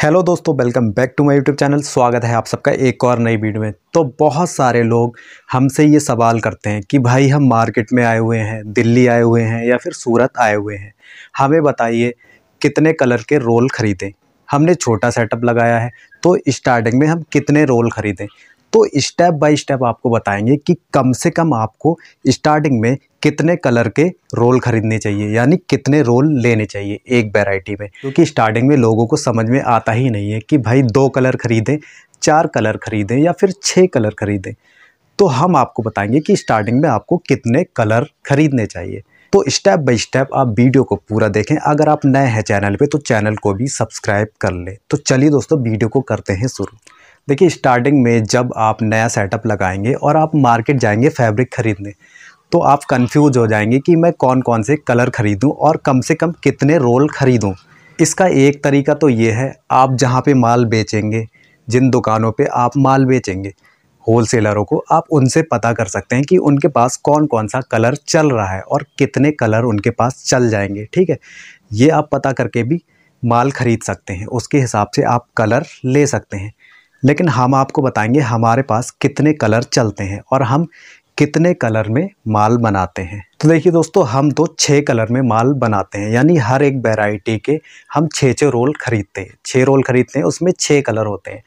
Hello दोस्तों welcome back to my YouTube channel स्वागत है आप सबका एक और नई वीडियो में। तो बहुत सारे लोग हमसे ये सवाल करते हैं कि भाई हम मार्केट में आए हुए हैं, दिल्ली आए हुए हैं या फिर सूरत आए हुए हैं। हमें बताइए कितने कलर के रोल ख़रीदें? हमने छोटा सेटअप लगाया है तो स्टार्टिंग में हम कितने रोल ख़रीदें? तो स्टेप बाय स्टेप आपको बताएँगे कि कम से कम आपको स्टार्टिंग में कितने कलर के रोल ख़रीदने चाहिए, यानी कितने रोल लेने चाहिए एक वैरायटी में। क्योंकि स्टार्टिंग में लोगों को समझ में आता ही नहीं है कि भाई दो कलर ख़रीदें, चार कलर ख़रीदें या फिर छः कलर ख़रीदें। तो हम आपको बताएँगे कि स्टार्टिंग में आपको कितने कलर ख़रीदने चाहिए। तो स्टेप बाय स्टेप आप वीडियो को पूरा देखें। अगर आप नए हैं चैनल पे तो चैनल को भी सब्सक्राइब कर लें। तो चलिए दोस्तों वीडियो को करते हैं शुरू। देखिए स्टार्टिंग में जब आप नया सेटअप लगाएँगे और आप मार्केट जाएँगे फैब्रिक ख़रीदने तो आप कंफ्यूज हो जाएँगे कि मैं कौन कौन से कलर ख़रीदूँ और कम से कम कितने रोल ख़रीदूँ। इसका एक तरीका तो ये है, आप जहाँ पे माल बेचेंगे, जिन दुकानों पे आप माल बेचेंगे होलसेलरों को, आप उनसे पता कर सकते हैं कि उनके पास कौन कौन सा कलर चल रहा है और कितने कलर उनके पास चल जाएँगे, ठीक है? ये आप पता करके भी माल ख़रीद सकते हैं, उसके हिसाब से आप कलर ले सकते हैं। लेकिन हम आपको बताएँगे हमारे पास कितने कलर चलते हैं और हम कितने कलर में माल बनाते हैं। तो देखिए दोस्तों, हम तो छः कलर में माल बनाते हैं, यानी हर एक वैरायटी के हम छः छः रोल ख़रीदते हैं। छः रोल ख़रीदते हैं, उसमें छः कलर होते हैं।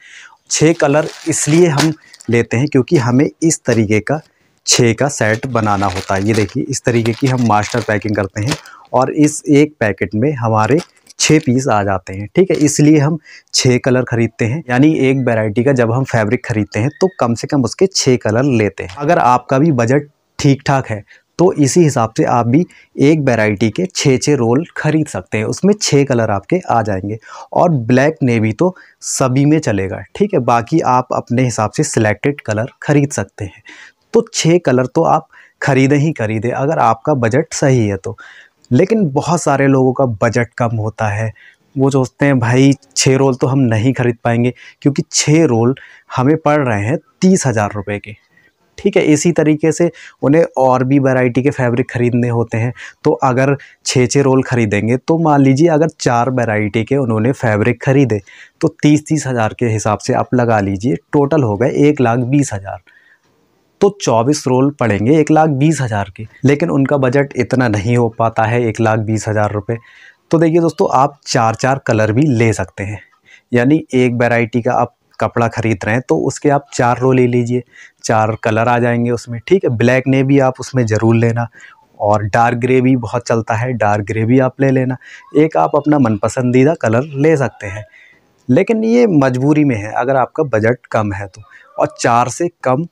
छः कलर इसलिए हम लेते हैं क्योंकि हमें इस तरीके का छः का सेट बनाना होता है। ये देखिए, इस तरीके की हम मास्टर पैकिंग करते हैं और इस एक पैकेट में हमारे छः पीस आ जाते हैं, ठीक है? इसलिए हम छः कलर ख़रीदते हैं, यानी एक वेराइटी का जब हम फैब्रिक ख़रीदते हैं तो कम से कम उसके छः कलर लेते हैं। अगर आपका भी बजट ठीक ठाक है तो इसी हिसाब से आप भी एक वैरायटी के छः छः रोल ख़रीद सकते हैं। उसमें छः कलर आपके आ जाएँगे और ब्लैक नेवी तो सभी में चलेगा, ठीक है? बाकी आप अपने हिसाब से सिलेक्टेड कलर ख़रीद सकते हैं। तो छः कलर तो आप ख़रीदें ही खरीदें, अगर आपका बजट सही है तो। लेकिन बहुत सारे लोगों का बजट कम होता है। वो सोचते हैं, भाई छः रोल तो हम नहीं ख़रीद पाएँगे, क्योंकि छः रोल हमें पड़ रहे हैं तीस हज़ार रुपये के। ठीक है, इसी तरीके से उन्हें और भी वैरायटी के फैब्रिक ख़रीदने होते हैं। तो अगर छः छः रोल ख़रीदेंगे तो मान लीजिए अगर चार वैरायटी के उन्होंने फैब्रिक ख़रीदे तो तीस तीस हज़ार के हिसाब से आप लगा लीजिए टोटल हो गए एक लाख बीस हज़ार। तो चौबीस रोल पड़ेंगे एक लाख बीस हज़ार के। लेकिन उनका बजट इतना नहीं हो पाता है, एक लाख बीस हज़ार रुपये तो देखिए दोस्तों, आप चार चार कलर भी ले सकते हैं। यानी एक वैरायटी का आप कपड़ा ख़रीद रहे हैं तो उसके आप चार रो ले लीजिए। चार कलर आ जाएँगे उसमें, ठीक है? ब्लैक ने भी आप उसमें ज़रूर लेना। और डार्क ग्रे भी बहुत चलता है डार्क ग्रे भी आप ले लेना। एक आप अपना मन पसंदीदा कलर ले सकते हैं। लेकिन ये मजबूरी में है, अगर आपका बजट कम है तो। और चार से कम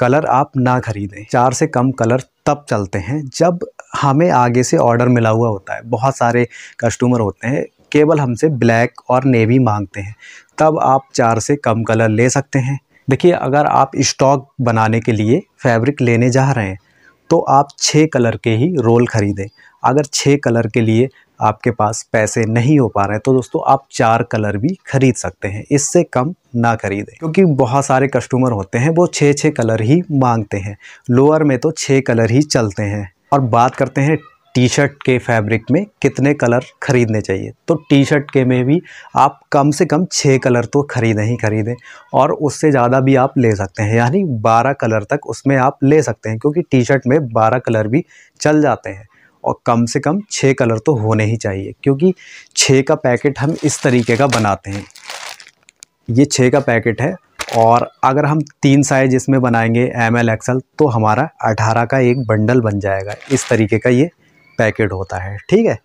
कलर आप ना ख़रीदें। चार से कम कलर तब चलते हैं जब हमें आगे से ऑर्डर मिला हुआ होता है। बहुत सारे कस्टमर होते हैं, केवल हमसे ब्लैक और नेवी मांगते हैं। तब आप चार से कम कलर ले सकते हैं। देखिए, अगर आप स्टॉक बनाने के लिए फैब्रिक लेने जा रहे हैं तो आप छः कलर के ही रोल ख़रीदें। अगर छः कलर के लिए आपके पास पैसे नहीं हो पा रहे हैं तो दोस्तों आप चार कलर भी ख़रीद सकते हैं। इससे कम ना खरीदें, क्योंकि बहुत सारे कस्टमर होते हैं, वो छः छः कलर ही मांगते हैं। लोअर में तो छः कलर ही चलते हैं। और बात करते हैं टी शर्ट के फैब्रिक में कितने कलर ख़रीदने चाहिए। तो टी शर्ट के में भी आप कम से कम छः कलर तो ख़रीदें ही ख़रीदें, और उससे ज़्यादा भी आप ले सकते हैं। यानी बारह कलर तक उसमें आप ले सकते हैं, क्योंकि टी शर्ट में बारह कलर भी चल जाते हैं। और कम से कम छः कलर तो होने ही चाहिए, क्योंकि छः का पैकेट हम इस तरीके का बनाते हैं। ये छः का पैकेट है और अगर हम तीन साइज़ इसमें बनाएँगे एम एल एक्सल तो हमारा अठारह का एक बंडल बन जाएगा। इस तरीके का ये पैकेट होता है, ठीक है?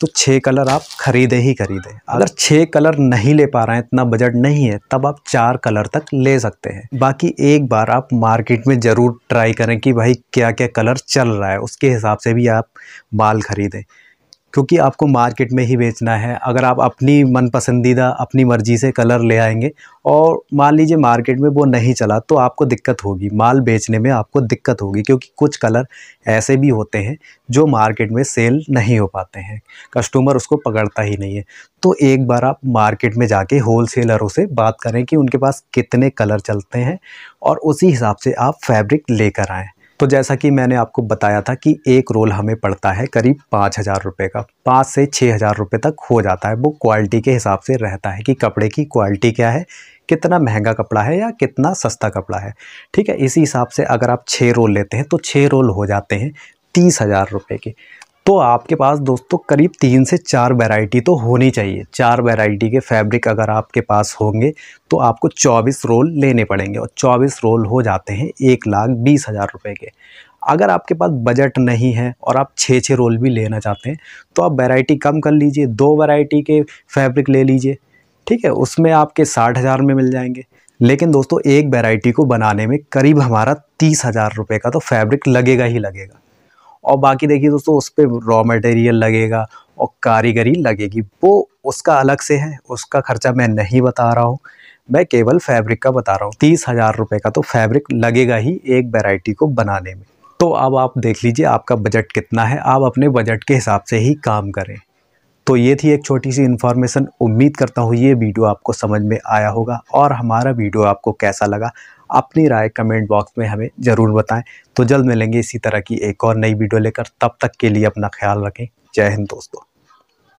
तो छः कलर आप ख़रीदे ही खरीदें। अगर छः कलर नहीं ले पा रहे हैं, इतना बजट नहीं है, तब आप चार कलर तक ले सकते हैं। बाकी एक बार आप मार्केट में ज़रूर ट्राई करें कि भाई क्या क्या कलर चल रहा है, उसके हिसाब से भी आप माल ख़रीदें। क्योंकि आपको मार्केट में ही बेचना है। अगर आप अपनी मन पसंदीदा अपनी मर्ज़ी से कलर ले आएँगे और मान लीजिए मार्केट में वो नहीं चला तो आपको दिक्कत होगी। माल बेचने में आपको दिक्कत होगी, क्योंकि कुछ कलर ऐसे भी होते हैं जो मार्केट में सेल नहीं हो पाते हैं। कस्टमर उसको पकड़ता ही नहीं है। तो एक बार आप मार्केट में जाके होल सेलरों से बात करें कि उनके पास कितने कलर चलते हैं और उसी हिसाब से आप फैब्रिक लेकर आएँ। तो जैसा कि मैंने आपको बताया था कि एक रोल हमें पड़ता है करीब पाँच हज़ार रुपये का, पाँच से छः हज़ार रुपये तक हो जाता है। वो क्वालिटी के हिसाब से रहता है कि कपड़े की क्वालिटी क्या है, कितना महँगा कपड़ा है या कितना सस्ता कपड़ा है। ठीक है, इसी हिसाब से अगर आप छः रोल लेते हैं तो छः रोल हो जाते हैं तीस हज़ार रुपये के। तो आपके पास दोस्तों करीब तीन से चार वैरायटी तो होनी चाहिए। चार वैरायटी के फैब्रिक अगर आपके पास होंगे तो आपको चौबीस रोल लेने पड़ेंगे और चौबीस रोल हो जाते हैं एक लाख बीस हज़ार रुपये के। अगर आपके पास बजट नहीं है और आप छः छः रोल भी लेना चाहते हैं तो आप वैरायटी कम कर लीजिए। दो वैरायटी के फैब्रिक ले लीजिए, ठीक है? उसमें आपके साठ हज़ार में मिल जाएँगे। लेकिन दोस्तों, एक वैरायटी को बनाने में करीब हमारा तीस हज़ार रुपये का तो फैब्रिक लगेगा ही लगेगा। और बाकी देखिए दोस्तों, उस पर रॉ मटेरियल लगेगा और कारीगरी लगेगी। वो उसका अलग से है, उसका खर्चा मैं नहीं बता रहा हूँ। मैं केवल फैब्रिक का बता रहा हूँ। तीस हज़ार रुपये का तो फैब्रिक लगेगा ही एक वेराइटी को बनाने में। तो अब आप देख लीजिए आपका बजट कितना है। आप अपने बजट के हिसाब से ही काम करें। तो ये थी एक छोटी सी इन्फॉर्मेशन उम्मीद करता हूँ ये वीडियो आपको समझ में आया होगा और हमारा वीडियो आपको कैसा लगा, अपनी राय कमेंट बॉक्स में हमें ज़रूर बताएँ। तो जल्द मिलेंगे इसी तरह की एक और नई वीडियो लेकर। तब तक के लिए अपना ख्याल रखें। जय हिंद दोस्तों।